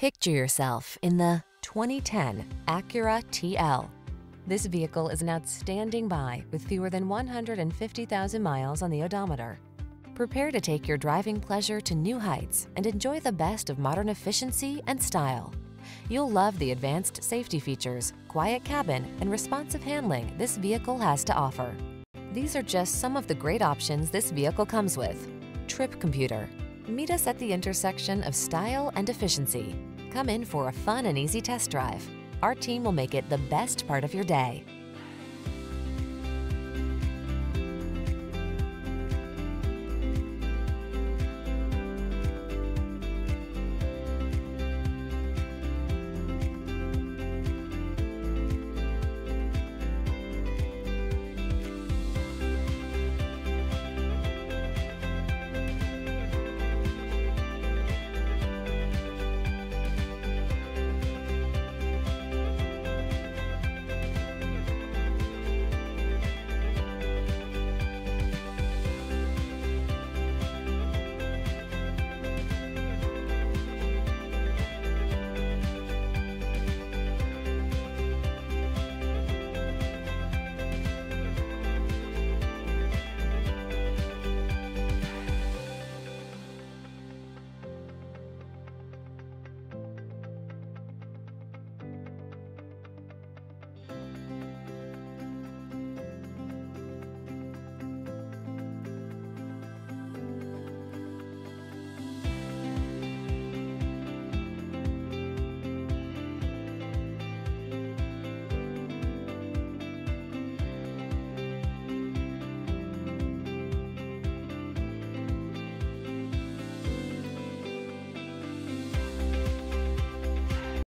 Picture yourself in the 2010 Acura TL. This vehicle is an outstanding buy with fewer than 150,000 miles on the odometer. Prepare to take your driving pleasure to new heights and enjoy the best of modern efficiency and style. You'll love the advanced safety features, quiet cabin, and responsive handling this vehicle has to offer. These are just some of the great options this vehicle comes with. Trip computer. Meet us at the intersection of style and efficiency. Come in for a fun and easy test drive. Our team will make it the best part of your day.